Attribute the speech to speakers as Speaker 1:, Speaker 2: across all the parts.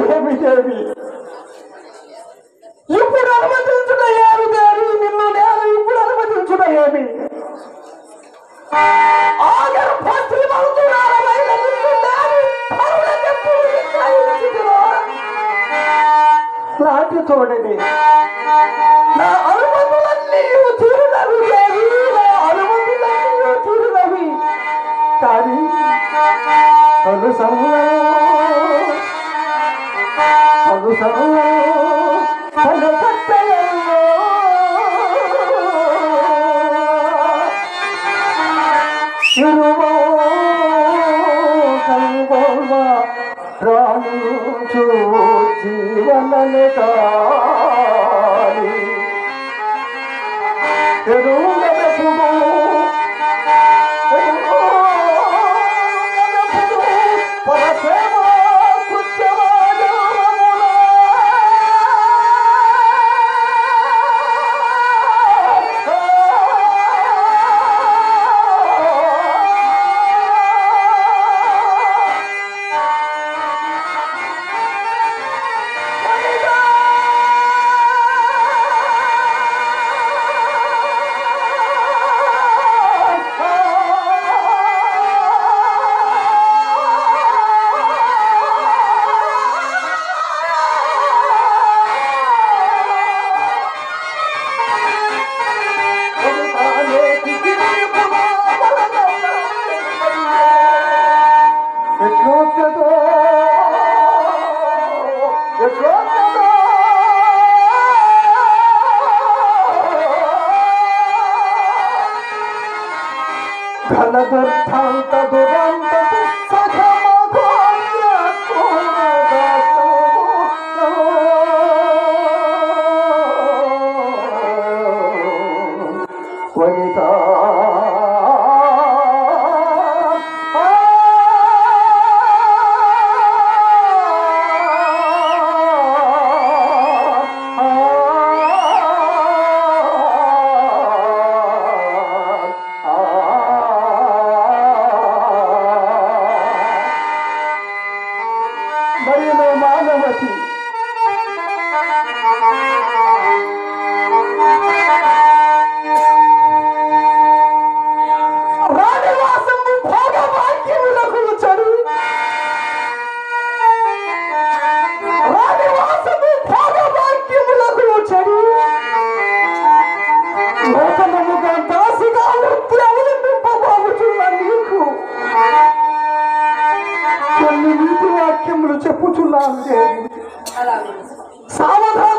Speaker 1: బయలుదేరి ఇప్పుడు అనుమతించుట ఏమి దేవి నిన్ను నేను ఇప్పుడు అనుమతించుట ఏమి? ఆ గర్భస్త్రీ చూడండి కోసము రాణించు జీవనలే కాలి చెప్పుచున్నాను. సావధాన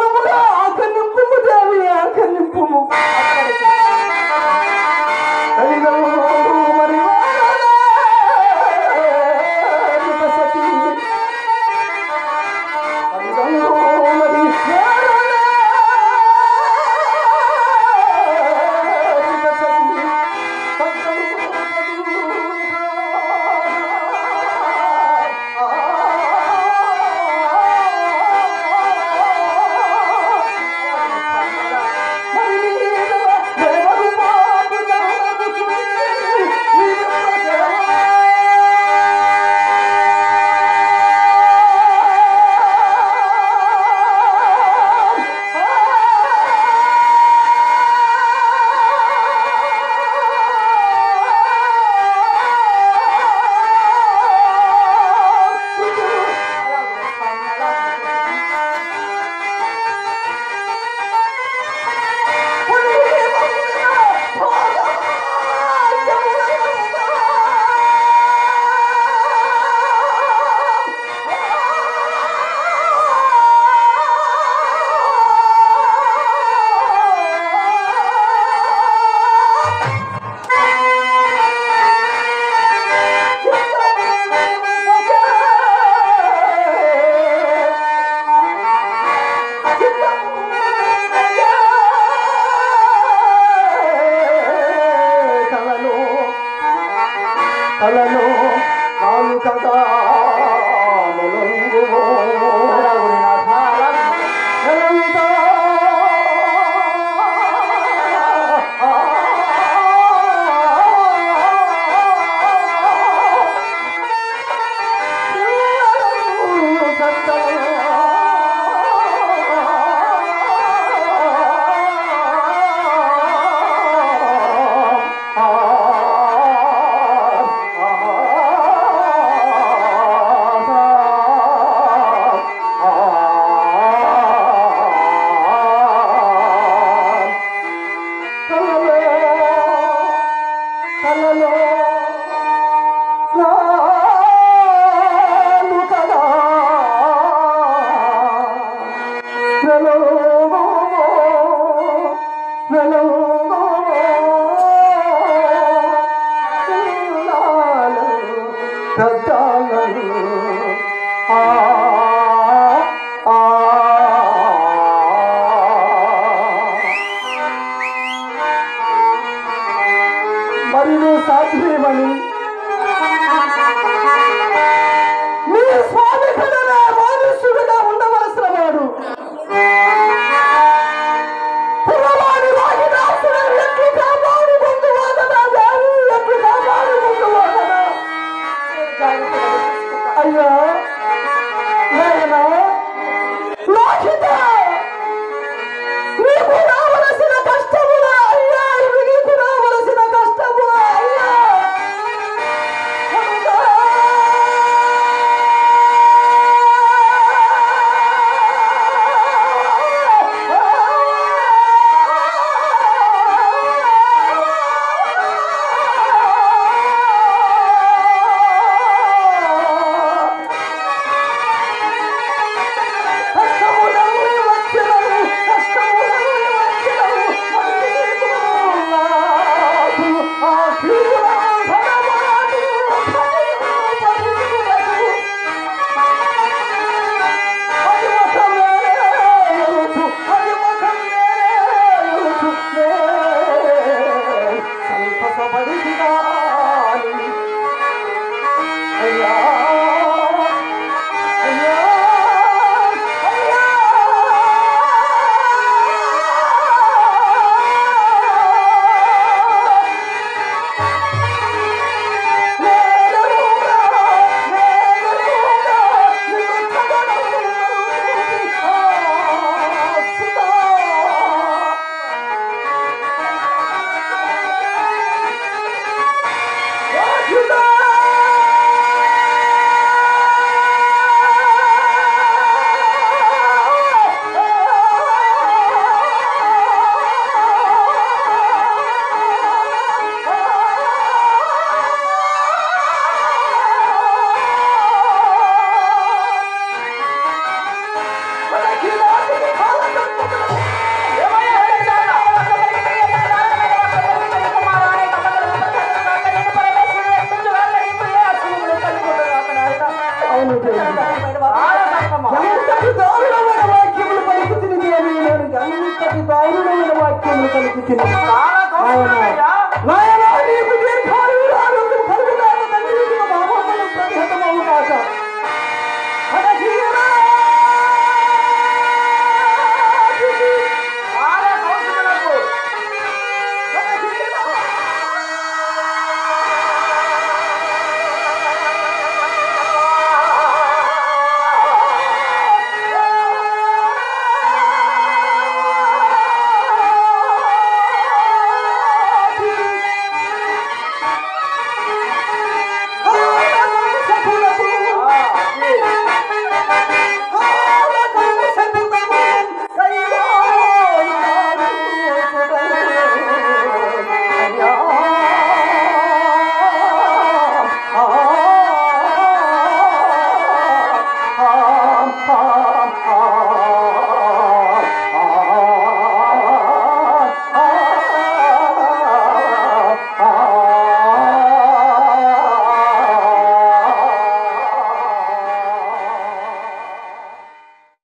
Speaker 1: తాళ